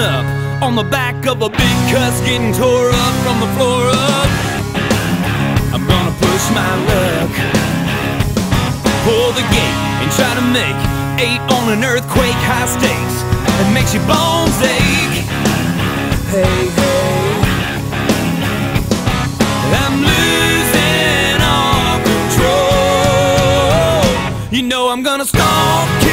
Up on the back of a big cuss getting tore up from the floor up. I'm gonna push my luck. Pull the gate and try to make eight on an earthquake high stakes. that makes your bones ache. Hey, hey. I'm losing all control. You know I'm gonna stomp